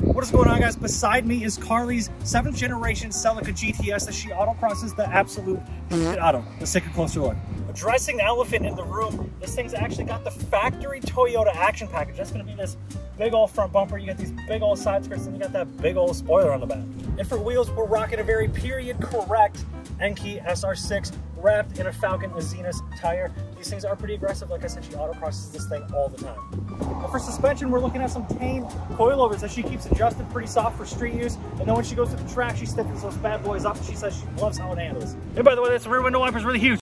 What is going on guys? Beside me is Carly's 7th generation Celica GTS that she autocrosses the absolute shit out of. Let's take a closer look. Addressing the elephant in the room, this thing's actually got the factory Toyota action package. That's gonna be this big old front bumper, you got these big old side skirts, and you got that big old spoiler on the back. And for wheels, we're rocking a very period correct Enkei SR6 wrapped in a Falken Azenis tire. These things are pretty aggressive. Like I said, she autocrosses this thing all the time. And for suspension, we're looking at some Tein coilovers that she keeps adjusted pretty soft for street use. And then when she goes to the track, she stiffens those bad boys up. She says she loves how it handles. And by the way, this rear window wiper is really huge.